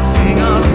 sing us.